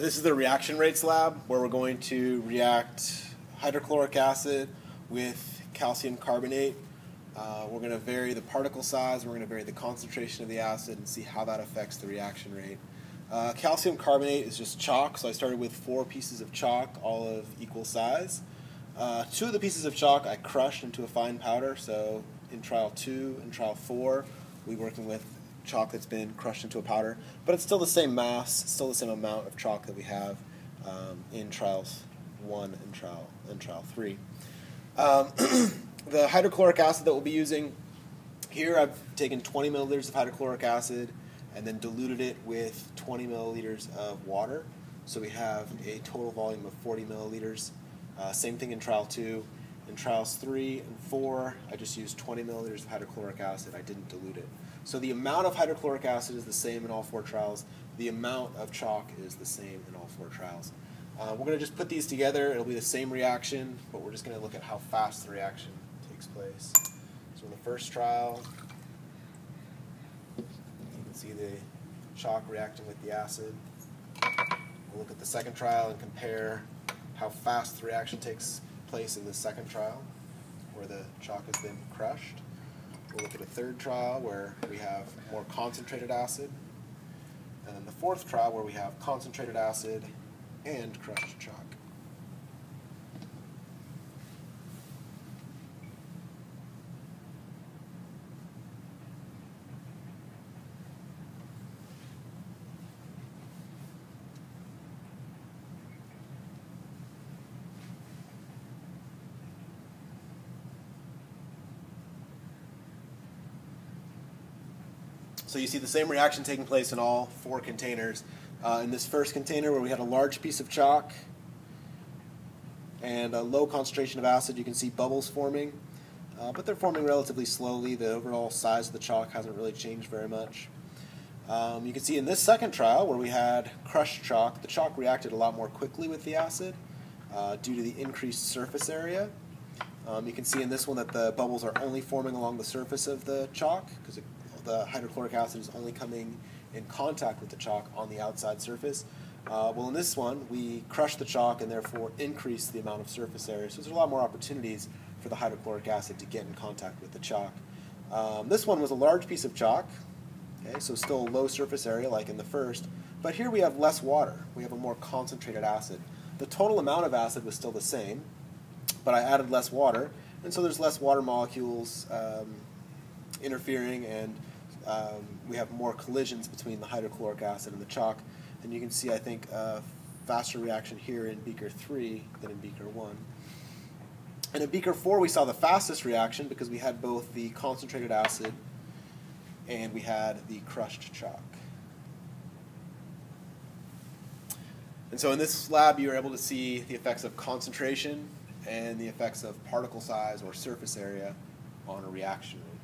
This is the reaction rates lab where we're going to react hydrochloric acid with calcium carbonate. Uh, we're going to vary the particle size, we're going to vary the concentration of the acid and see how that affects the reaction rate. Uh, calcium carbonate is just chalk, so I started with four pieces of chalk, all of equal size. Uh, two of the pieces of chalk I crushed into a fine powder, so in trial two and trial four, we working with chalk that's been crushed into a powder, but it's still the same mass, still the same amount of chalk that we have um, in trials one and trial and trial three. Um, the hydrochloric acid that we'll be using here, I've taken 20 milliliters of hydrochloric acid and then diluted it with 20 milliliters of water. So we have a total volume of 40 milliliters. Uh, same thing in trial two. In trials three and four, I just used 20 milliliters of hydrochloric acid. I didn't dilute it. So the amount of hydrochloric acid is the same in all four trials. The amount of chalk is the same in all four trials. Uh, we're going to just put these together. It'll be the same reaction, but we're just going to look at how fast the reaction takes place. So in the first trial, you can see the chalk reacting with the acid. We'll look at the second trial and compare how fast the reaction takes place in the second trial, where the chalk has been crushed. We'll look at a third trial where we have more concentrated acid. And then the fourth trial where we have concentrated acid and crushed chalk. So you see the same reaction taking place in all four containers. Uh, in this first container where we had a large piece of chalk and a low concentration of acid, you can see bubbles forming. Uh, but they're forming relatively slowly. The overall size of the chalk hasn't really changed very much. Um, you can see in this second trial where we had crushed chalk, the chalk reacted a lot more quickly with the acid uh, due to the increased surface area. Um, you can see in this one that the bubbles are only forming along the surface of the chalk because the hydrochloric acid is only coming in contact with the chalk on the outside surface. Uh, well, in this one, we crush the chalk and therefore increase the amount of surface area. So there's a lot more opportunities for the hydrochloric acid to get in contact with the chalk. Um, this one was a large piece of chalk, okay, so still low surface area like in the first, but here we have less water. We have a more concentrated acid. The total amount of acid was still the same, but I added less water, and so there's less water molecules um, interfering and um, we have more collisions between the hydrochloric acid and the chalk. And you can see, I think, a faster reaction here in beaker 3 than in beaker 1. And in beaker 4, we saw the fastest reaction because we had both the concentrated acid and we had the crushed chalk. And so in this lab, you were able to see the effects of concentration and the effects of particle size or surface area on a reaction rate.